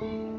了。